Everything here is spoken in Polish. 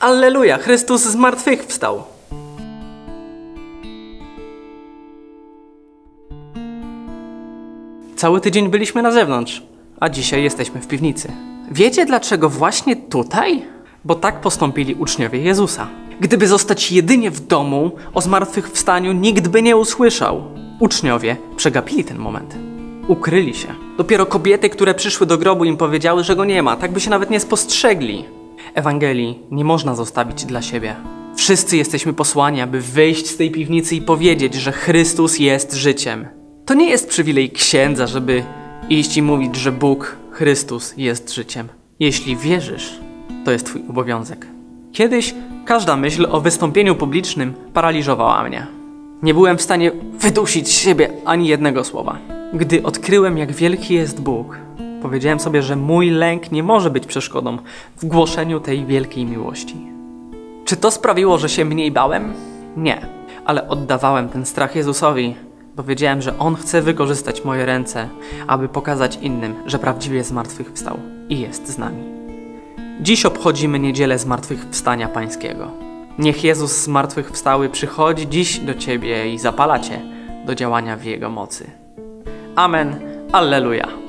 Alleluja, Chrystus z martwych wstał. Cały tydzień byliśmy na zewnątrz, a dzisiaj jesteśmy w piwnicy. Wiecie dlaczego właśnie tutaj? Bo tak postąpili uczniowie Jezusa. Gdyby zostać jedynie w domu, o zmartwychwstaniu nikt by nie usłyszał. Uczniowie przegapili ten moment. Ukryli się. Dopiero kobiety, które przyszły do grobu, im powiedziały, że go nie ma, tak by się nawet nie spostrzegli. Ewangelii nie można zostawić dla siebie. Wszyscy jesteśmy posłani, aby wyjść z tej piwnicy i powiedzieć, że Chrystus jest życiem. To nie jest przywilej księdza, żeby iść i mówić, że Bóg, Chrystus jest życiem. Jeśli wierzysz, to jest Twój obowiązek. Kiedyś każda myśl o wystąpieniu publicznym paraliżowała mnie. Nie byłem w stanie wydusić z siebie ani jednego słowa. Gdy odkryłem, jak wielki jest Bóg, powiedziałem sobie, że mój lęk nie może być przeszkodą w głoszeniu tej wielkiej miłości. Czy to sprawiło, że się mniej bałem? Nie, ale oddawałem ten strach Jezusowi, bo wiedziałem, że On chce wykorzystać moje ręce, aby pokazać innym, że prawdziwie zmartwychwstał i jest z nami. Dziś obchodzimy niedzielę zmartwychwstania Pańskiego. Niech Jezus zmartwychwstały przychodzi dziś do Ciebie i zapala Cię do działania w Jego mocy. Amen. Alleluja.